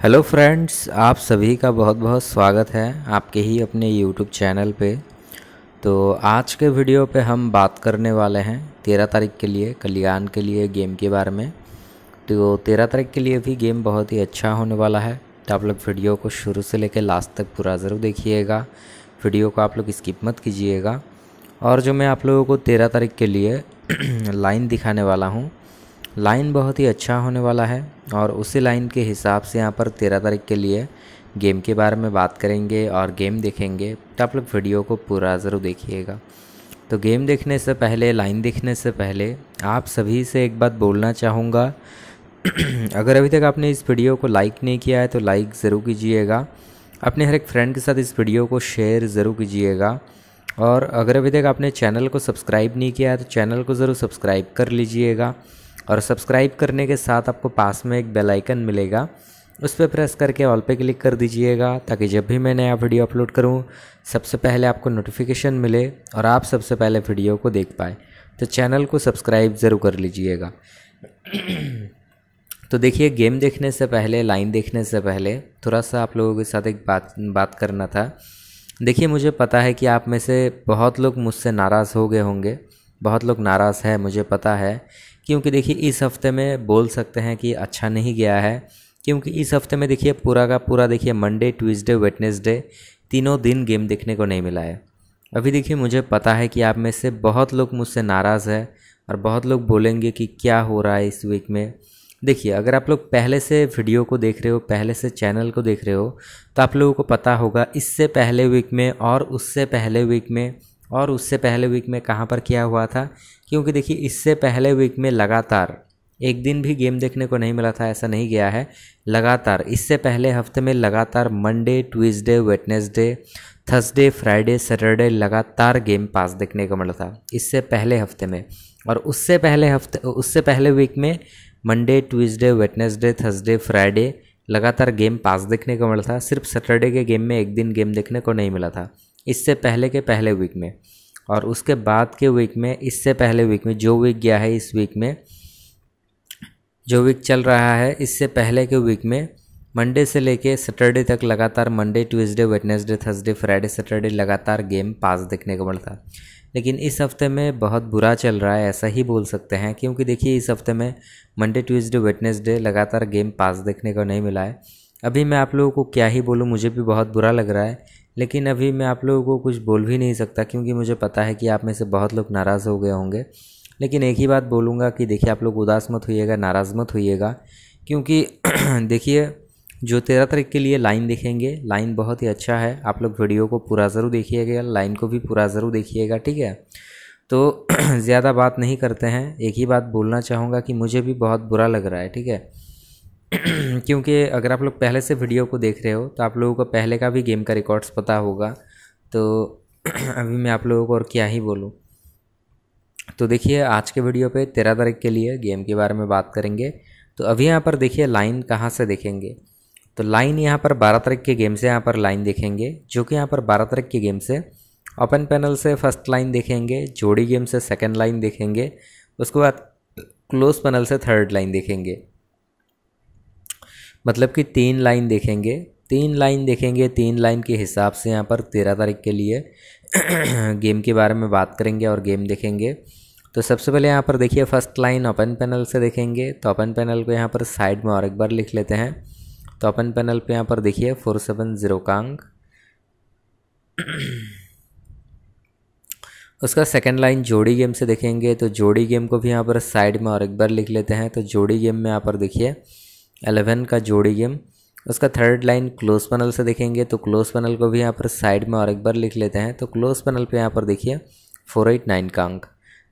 Hello friends आप सभी का बहुत बहुत स्वागत है आपके ही अपने यूट्यूब चैनल पे। तो आज के वीडियो पे हम बात करने वाले हैं तेरह तारीख के लिए, कल्याण के लिए गेम के बारे में। तो तेरह तारीख के लिए भी गेम बहुत ही अच्छा होने वाला है। तो आप लोग वीडियो को शुरू से लेकर लास्ट तक पूरा ज़रूर देखिएगा। वीडियो को आप लोग स्किप मत कीजिएगा। और जो मैं आप लोगों को तेरह तारीख के लिए लाइन दिखाने वाला हूँ लाइन बहुत ही अच्छा होने वाला है और उसी लाइन के हिसाब से यहाँ पर तेरह तारीख के लिए गेम के बारे में बात करेंगे और गेम देखेंगे। तो आप लोग वीडियो को पूरा ज़रूर देखिएगा। तो गेम देखने से पहले, लाइन देखने से पहले आप सभी से एक बात बोलना चाहूँगा। अगर अभी तक आपने इस वीडियो को लाइक नहीं किया है तो लाइक ज़रूर कीजिएगा। अपने हर एक फ्रेंड के साथ इस वीडियो को शेयर ज़रूर कीजिएगा। और अगर अभी तक आपने चैनल को सब्सक्राइब नहीं किया है तो चैनल को ज़रूर सब्सक्राइब कर लीजिएगा। और सब्सक्राइब करने के साथ आपको पास में एक बेल आइकन मिलेगा। उस पर प्रेस करके ऑल पे क्लिक कर दीजिएगा ताकि जब भी मैं नया वीडियो अपलोड करूँ, सबसे पहले आपको नोटिफिकेशन मिले और आप सबसे पहले वीडियो को देख पाए। तो चैनल को सब्सक्राइब ज़रूर कर लीजिएगा। तो देखिए गेम देखने से पहले लाइन देखने से पहले थोड़ा सा आप लोगों के साथ एक बात बात करना था। देखिए, मुझे पता है कि आप में से बहुत लोग मुझसे नाराज़ हो गए होंगे। बहुत लोग नाराज़ है, मुझे पता है। क्योंकि देखिए, इस हफ़्ते में बोल सकते हैं कि अच्छा नहीं गया है, क्योंकि इस हफ़्ते में देखिए, पूरा का पूरा देखिए मंडे ट्यूसडे वेटनेसडे तीनों दिन गेम देखने को नहीं मिला है। अभी देखिए, मुझे पता है कि आप में से बहुत लोग मुझसे नाराज़ है और बहुत लोग बोलेंगे कि क्या हो रहा है इस वीक में। देखिए, अगर आप लोग पहले से वीडियो को देख रहे हो, पहले से चैनल को देख रहे हो तो आप लोगों को पता होगा, इससे पहले वीक में और उससे पहले वीक में और उससे पहले वीक में कहाँ पर किया हुआ था? क्योंकि देखिए, इससे पहले वीक में लगातार, एक दिन भी गेम देखने को नहीं मिला था, ऐसा नहीं गया है। लगातार, इससे पहले हफ़्ते में लगातार Monday Tuesday Wednesday Thursday Friday Saturday लगातार गेम पास देखने को मिला था, इससे पहले हफ़्ते में। और उससे पहले हफ़्ते, उससे पहले वीक में Monday Tuesday Wednesday Thursday Friday लगातार गेम पास देखने को मिला था। सिर्फ़ सैटरडे के गेम में एक दिन गेम देखने को नहीं मिला था। इससे पहले के पहले वीक में। और उसके बाद के वीक में, इससे पहले वीक में, जो वीक गया है इस वीक में, जो वीक चल रहा है, इससे पहले के वीक में मंडे से लेके सैटरडे तक लगातार Monday Tuesday Wednesday Thursday Friday Saturday लगातार गेम पास देखने को मिलता। लेकिन इस हफ़्ते में बहुत बुरा चल रहा है, ऐसा ही बोल सकते हैं, क्योंकि देखिए इस हफ़्ते में मंडे ट्यूसडे वेडनेसडे लगातार गेम पास देखने को नहीं मिला है। अभी मैं आप लोगों को क्या ही बोलूँ, मुझे भी बहुत बुरा लग रहा है लेकिन अभी मैं आप लोगों को कुछ बोल भी नहीं सकता क्योंकि मुझे पता है कि आप में से बहुत लोग नाराज़ हो गए होंगे। लेकिन एक ही बात बोलूँगा कि देखिए, आप लोग उदास मत होइएगा, नाराज़ मत होइएगा, क्योंकि देखिए, जो तेरह तारीख के लिए लाइन देखेंगे, लाइन बहुत ही अच्छा है। आप लोग वीडियो को पूरा ज़रूर देखिएगा, लाइन को भी पूरा ज़रूर देखिएगा, ठीक है? तो ज़्यादा बात नहीं करते हैं। एक ही बात बोलना चाहूँगा कि मुझे भी बहुत बुरा लग रहा है, ठीक है? क्योंकि अगर आप लोग पहले से वीडियो को देख रहे हो तो आप लोगों को पहले का भी गेम का रिकॉर्ड्स पता होगा। तो अभी मैं आप लोगों को और क्या ही बोलूँ। तो देखिए, आज के वीडियो पे तेरह तारीख के लिए गेम के बारे में बात करेंगे। तो अभी यहाँ पर देखिए लाइन कहाँ से देखेंगे? तो लाइन यहाँ पर बारह तारीख के गेम से यहाँ पर लाइन देखेंगे, जो कि यहाँ पर बारह तारीख के गेम से ओपन पैनल से फ़र्स्ट लाइन देखेंगे, जोड़ी गेम से सेकेंड लाइन देखेंगे, उसके बाद क्लोज पैनल से थर्ड लाइन देखेंगे। मतलब कि तीन लाइन देखेंगे, तीन लाइन देखेंगे, तीन लाइन के हिसाब से यहाँ पर तेरह तारीख के लिए गेम के बारे में बात करेंगे और गेम देखेंगे। तो सबसे पहले यहाँ पर देखिए, फ़र्स्ट लाइन ओपन पैनल से देखेंगे। तो ओपन पैनल को यहाँ पर साइड में और एक बार लिख लेते हैं। तो ओपन पैनल पे यहाँ पर देखिए, फोर सेवन ज़ीरो का अंक उसका सेकंड लाइन जोड़ी गेम से देखेंगे। तो जोड़ी गेम को भी यहाँ पर साइड में और एक बार लिख लेते हैं। तो जोड़ी गेम में यहाँ पर देखिए एलेवन का जोड़ी गेम। उसका थर्ड लाइन क्लोज पैनल से देखेंगे तो क्लोज पैनल को भी यहाँ पर साइड में और एक बार लिख लेते हैं। तो क्लोज पैनल पे यहाँ पर देखिए फोर एट नाइन का अंक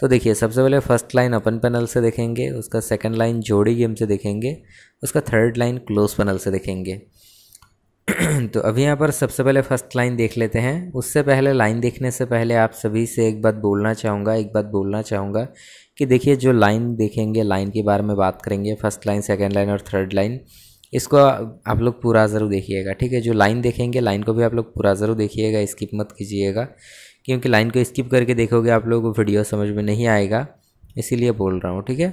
तो देखिए, सबसे पहले फ़र्स्ट लाइन अपन पैनल से देखेंगे, उसका सेकंड लाइन जोड़ी गेम से देखेंगे, उसका थर्ड लाइन क्लोज पैनल से देखेंगे। तो अभी यहाँ पर सबसे पहले फ़र्स्ट लाइन देख लेते हैं। उससे पहले लाइन देखने से पहले आप सभी से एक बात बोलना चाहूँगा, एक बात बोलना चाहूँगा कि देखिए जो लाइन देखेंगे लाइन के बारे में बात करेंगे फ़र्स्ट लाइन सेकेंड लाइन और थर्ड लाइन इसको आप लोग पूरा ज़रूर देखिएगा, ठीक है? जो लाइन देखेंगे लाइन को भी आप लोग पूरा ज़रूर देखिएगा स्किप मत कीजिएगा, क्योंकि लाइन को स्किप करके देखोगे आप लोगों को वीडियो समझ में नहीं आएगा, इसीलिए बोल रहा हूँ, ठीक है?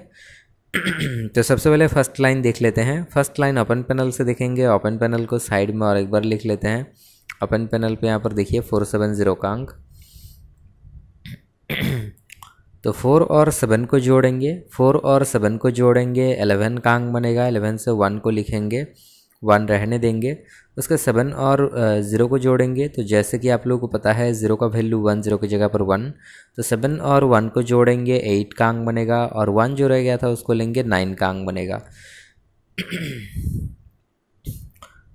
तो सबसे पहले फ़र्स्ट लाइन देख लेते हैं। फ़र्स्ट लाइन ओपन पैनल से देखेंगे। ओपन पैनल को साइड में और एक बार लिख लेते हैं। ओपन पैनल पे यहाँ पर देखिए फोर सेवन ज़ीरो का अंक। तो फोर और सेवन को जोड़ेंगे। फोर और सेवन को जोड़ेंगे। एलेवन का अंक बनेगा। एलेवन से वन को लिखेंगे। वन रहने देंगे। उसके सेवन और ज़ीरो को जोड़ेंगे तो जैसे कि आप लोगों को पता है ज़ीरो का वैल्यू वन ज़ीरो की जगह पर वन तो सेवन और वन को जोड़ेंगे एट का अंक बनेगा, और वन जो रह गया था उसको लेंगे नाइन का अंक बनेगा।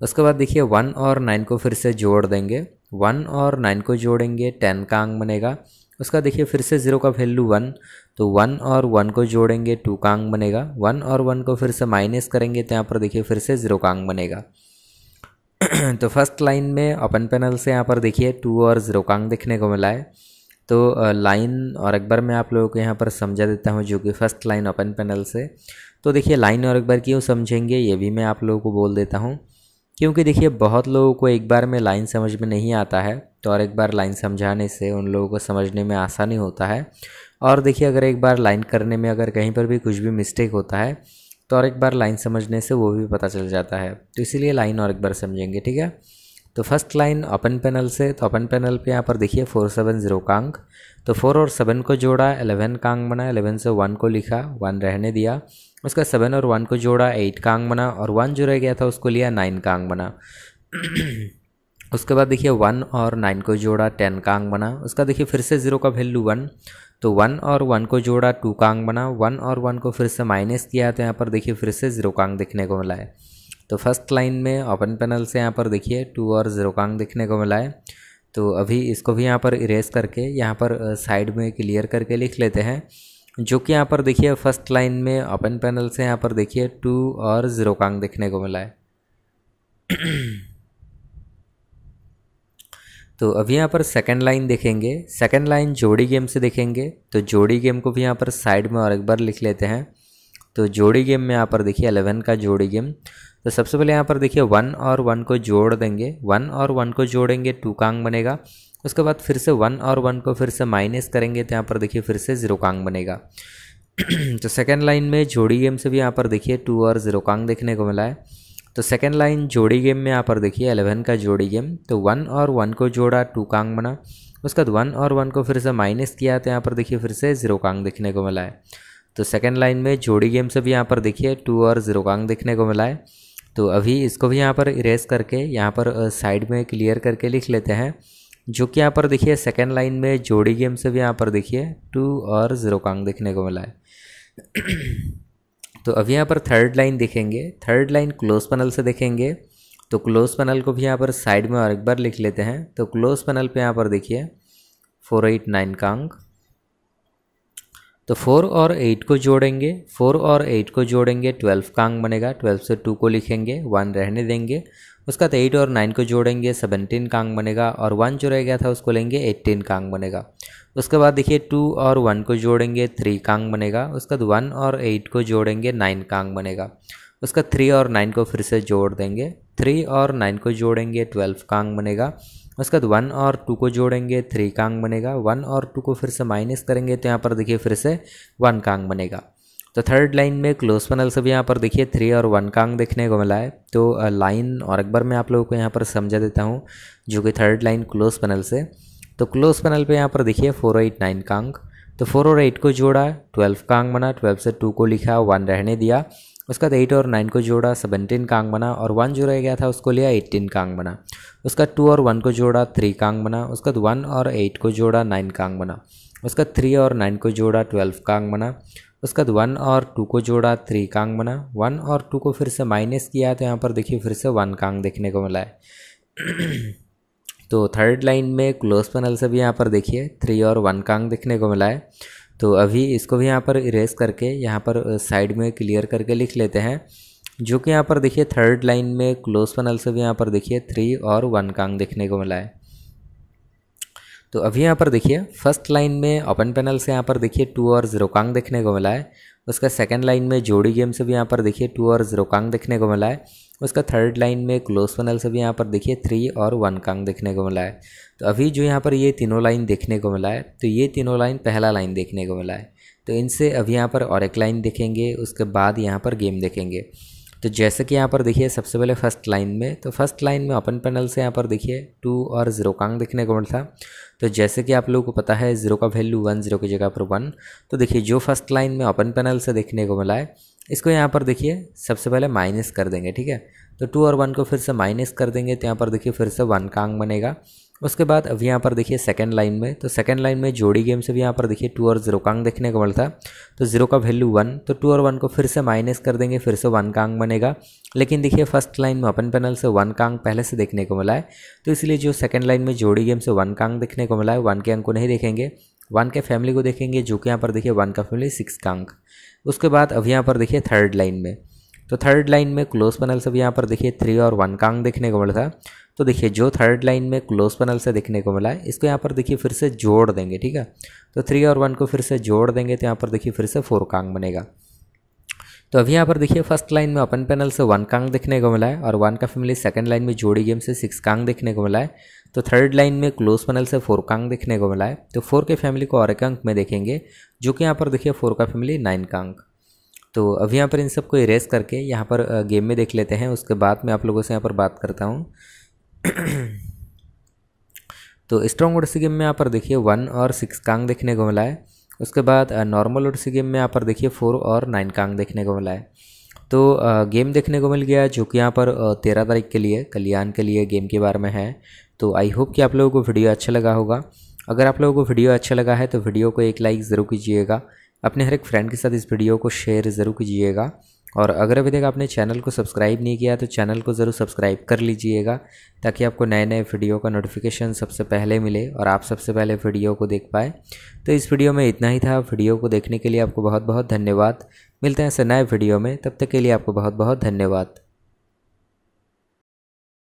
उसके बाद देखिए वन और नाइन को फिर से जोड़ देंगे वन और नाइन को जोड़ेंगे टेन का अंक बनेगा उसका देखिए फिर से ज़ीरो का वैल्यू वन तो वन और वन को जोड़ेंगे टू का अंक बनेगा। वन और वन को फिर से माइनस करेंगे तो यहाँ पर देखिए फिर से ज़ीरो का अंक बनेगा। तो फ़र्स्ट लाइन में ओपन पैनल से यहाँ पर देखिए टू और ज़ीरो का अंक देखने को मिला है। तो लाइन और एक बार मैं आप लोगों को यहाँ पर समझा देता हूँ, जो कि फ़र्स्ट लाइन ओपन पैनल से। तो देखिए लाइन और एक बार क्यों समझेंगे, ये भी मैं आप लोगों को बोल देता हूँ। क्योंकि देखिए, बहुत लोगों को एक बार में लाइन समझ में नहीं आता है तो और एक बार लाइन समझाने से उन लोगों को समझने में आसानी होता है। और देखिए, अगर एक बार लाइन करने में अगर कहीं पर भी कुछ भी मिस्टेक होता है तो और एक बार लाइन समझने से वो भी पता चल जाता है। तो इसीलिए लाइन और एक बार समझेंगे, ठीक है? तो फ़र्स्ट लाइन ओपन पैनल से तो ओपन पैनल पे यहाँ पर देखिए फोर सेवन ज़ीरो का तो फोर और सेवन को जोड़ा एलेवन का बना एलेवन से वन को लिखा वन रहने दिया। उसका सेवन और वन को जोड़ा एट का बना और वन जो रह गया था उसको लिया नाइन का बना। उसके बाद देखिए वन और नाइन को जोड़ा टेन का बना। उसका देखिए फिर से ज़ीरो का वैल्यू वन तो वन और वन को जोड़ा टू का बना। वन और वन को फिर से माइनस किया तो यहाँ पर देखिए फिर से ज़ीरो का अंक देखने को मिला है। तो फ़र्स्ट लाइन में ओपन पैनल से यहाँ पर देखिए, टू और ज़ीरो कांग देखने को मिला है। तो अभी इसको भी यहाँ पर इरेज करके यहाँ पर साइड में क्लियर करके लिख लेते हैं। जो कि यहाँ पर देखिए, फ़र्स्ट लाइन में ओपन पैनल से यहाँ पर देखिए, टू और ज़ीरो कांग देखने को मिला है। तो अभी यहाँ पर सेकंड लाइन देखेंगे। सेकंड लाइन जोड़ी गेम से देखेंगे। तो जोड़ी गेम को भी यहाँ पर साइड में और एक बार लिख लेते हैं। तो जोड़ी गेम में यहाँ पर देखिए अलेवन का जोड़ी गेम। तो सबसे पहले यहाँ पर देखिए वन और वन को जोड़ देंगे। वन और वन को जोड़ेंगे टू कांग बनेगा। उसके बाद फिर से वन और वन को फिर से माइनस करेंगे तो यहाँ पर देखिए फिर से ज़ीरो कांग बनेगा। तो सेकेंड लाइन में जोड़ी गेम से भी यहाँ पर देखिए टू और ज़ीरो कांग देखने को मिला है। तो सेकेंड लाइन जोड़ी गेम में यहाँ पर देखिए एलेवन का जोड़ी गेम। तो वन और वन को जोड़ा टू कांग बना। उसके बाद वन और वन को फिर से माइनस किया तो यहाँ पर देखिए फिर से ज़ीरो कांग देखने को मिला है। तो सेकेंड लाइन में जोड़ी गेम से भी यहाँ पर देखिए टू और ज़ीरो कांग देखने को मिला है। तो अभी इसको भी यहाँ पर इरेज करके यहाँ पर साइड में क्लियर करके लिख लेते हैं। जो कि यहाँ पर देखिए सेकेंड लाइन में जोड़ी गेम से भी यहाँ पर देखिए टू और ज़ीरो कांग देखने को मिला है। तो अभी यहाँ पर थर्ड लाइन देखेंगे। थर्ड लाइन क्लोज पैनल से देखेंगे। तो क्लोज पैनल को भी यहाँ पर साइड में और एक बार लिख लेते हैं। तो क्लोज पैनल पे यहाँ पर देखिए फोर एट नाइन का अंक। तो फोर और एट को जोड़ेंगे फोर और एट को जोड़ेंगे ट्वेल्व का अंक बनेगा ट्वेल्व से टू को लिखेंगे वन रहने देंगे। उसके बाद एट और नाइन को जोड़ेंगे सेवनटीन का अंक बनेगा और वन जो रह गया था उसको लेंगे एट्टीन का अंक बनेगा। उसके बाद देखिए टू और वन को जोड़ेंगे थ्री का अंक बनेगा। उसके बाद वन और एट को जोड़ेंगे नाइन का अंक बनेगा। उसका थ्री और नाइन को फिर से जोड़ देंगे थ्री और नाइन को जोड़ेंगे ट्वेल्व का अंक बनेगा। उसके बाद वन और टू को जोड़ेंगे, थ्री का अंक बनेगा। वन और टू को फिर से माइनस करेंगे तो यहाँ पर देखिए फिर से वन का अंक बनेगा। तो थर्ड लाइन में क्लोज पैनल से भी यहाँ पर देखिए थ्री और वन का अंक देखने को मिला है। तो लाइन और एक बार मैं आप लोगों को यहाँ पर समझा देता हूँ, जो कि थर्ड लाइन क्लोज पैनल से। तो क्लोज पैनल पे यहाँ पर देखिए फोर एट नाइन का अंक। तो फोर और एट को जोड़ा ट्वेल्व का अंक बना ट्वेल्व से टू को लिखा वन रहने दिया। उसका एट और नाइन को जोड़ा सेवनटीन का अंक बना और वन जो रह गया था, उसको लिया एट्टीन का अंक बना। उसका टू और वन को जोड़ा थ्री का अंक बना। उसका वन और एट को जोड़ा नाइन का अंक बना। उसका थ्री और नाइन को जोड़ा ट्वेल्व का अंक बना। उसका वन और टू को जोड़ा थ्री का अंक बना। वन और टू को फिर से माइनस किया तो यहाँ पर देखिए फिर से वन का अंक देखने को मिला है। तो थर्ड लाइन में क्लोज पैनल से भी यहाँ पर देखिए थ्री और वन का अंक देखने को मिला है। तो अभी इसको भी यहाँ पर इरेज करके यहाँ पर साइड में क्लियर करके लिख लेते हैं। जो कि यहाँ पर देखिए थर्ड लाइन में क्लोज पैनल से भी यहाँ पर देखिए थ्री और वन कांग देखने को मिला है। तो अभी यहाँ पर देखिए फ़र्स्ट लाइन में ओपन पैनल से यहाँ पर देखिए टू और ज़ीरो कांग देखने को मिला है। उसका सेकंड लाइन में जोड़ी गेम से भी यहाँ पर देखिए टू और ज़ीरो कांग देखने को मिला है। उसका थर्ड लाइन में क्लोज पैनल से भी यहाँ पर देखिए थ्री और वन कांग देखने को मिला है। तो अभी जो यहाँ पर ये तीनों लाइन देखने को मिला है तो ये तीनों लाइन पहला लाइन देखने को मिला है। तो इनसे अभी यहाँ पर और एक लाइन देखेंगे, उसके बाद यहाँ पर गेम देखेंगे। तो जैसे कि यहाँ पर देखिए सबसे पहले फ़र्स्ट लाइन में तो फ़र्स्ट लाइन में ओपन पैनल से यहाँ पर देखिए टू और ज़ीरो कांग देखने को मिलता। तो जैसे कि आप लोगों को पता है ज़ीरो का वैल्यू वन ज़ीरो की जगह पर वन तो देखिए, जो फ़र्स्ट लाइन में ओपन पैनल से देखने को मिला है, इसको यहाँ पर देखिए, सबसे पहले माइनस कर देंगे, ठीक है? तो टू और वन को फिर से माइनस कर देंगे तो यहाँ पर देखिए, फिर से वन का अंग बनेगा। उसके बाद अब यहाँ पर देखिए सेकंड लाइन में तो सेकंड लाइन में जोड़ी गेम से भी यहाँ पर देखिए टू और ज़ीरो का अंक देखने को मिलता। तो ज़ीरो का वैल्यू वन तो टू और वन को फिर से माइनस कर देंगे, फिर से वन का अंक बनेगा। लेकिन देखिए फ़र्स्ट लाइन में ओपन पैनल से वन का अंक पहले से देखने को मिला है। तो इसलिए जो सेकेंड लाइन में जोड़ी गेम से वन का अंक देखने को मिला है वन के अंक को नहीं देखेंगे। वन के फैमिली को देखेंगे, जो कि यहाँ पर देखिए वन का फैमिली सिक्स का अंक। उसके बाद अब यहाँ पर देखिए थर्ड लाइन में तो थर्ड लाइन में क्लोज पैनल से भी यहाँ पर देखिए थ्री और वन का अंक देखने को मिलता। है तो देखिए, जो थर्ड लाइन में क्लोज पैनल से देखने को मिला है, इसको यहाँ पर देखिए फिर से जोड़ देंगे, ठीक है? तो थ्री और वन को फिर से जोड़ देंगे तो यहाँ पर देखिए फिर से फोर कांग बनेगा। तो अभी यहाँ पर देखिए फ़र्स्ट लाइन में ओपन पैनल से वन कांग देखने को मिला है और वन का फैमिली सेकंड लाइन में जोड़ी गेम से सिक्स कांग देखने को मिला है। तो थर्ड लाइन में क्लोज पैनल से फोर कांग देखने को मिला है। तो फोर के फैमिली को और एक अंक में देखेंगे, जो कि यहाँ पर देखिए फोर का फैमिली नाइन का अंक तो अभी यहाँ पर इन सबको इरेज करके यहाँ पर गेम में देख लेते हैं। उसके बाद मैं आप लोगों से यहाँ पर बात करता हूँ। तो स्ट्रॉन्ग उड़सी गेम में यहाँ पर देखिए वन और सिक्स कांग देखने को मिला है। उसके बाद नॉर्मल उड़सी गेम में यहाँ पर देखिए फोर और नाइन कांग देखने को मिला है। तो गेम देखने को मिल गया जो कि यहाँ पर तेरह तारीख के लिए, कल्याण के लिए गेम के बारे में है। तो आई होप कि आप लोगों को वीडियो अच्छा लगा होगा। अगर आप लोगों को वीडियो अच्छा लगा है तो वीडियो को एक लाइक ज़रूर कीजिएगा। अपने हर एक फ्रेंड के साथ इस वीडियो को शेयर ज़रूर कीजिएगा। और अगर अभी तक आपने चैनल को सब्सक्राइब नहीं किया तो चैनल को ज़रूर सब्सक्राइब कर लीजिएगा, ताकि आपको नए नए वीडियो का नोटिफिकेशन सबसे पहले मिले और आप सबसे पहले वीडियो को देख पाए। तो इस वीडियो में इतना ही था। वीडियो को देखने के लिए आपको बहुत बहुत धन्यवाद। मिलते हैं ऐसे नए वीडियो में। तब तक के लिए आपको बहुत बहुत धन्यवाद।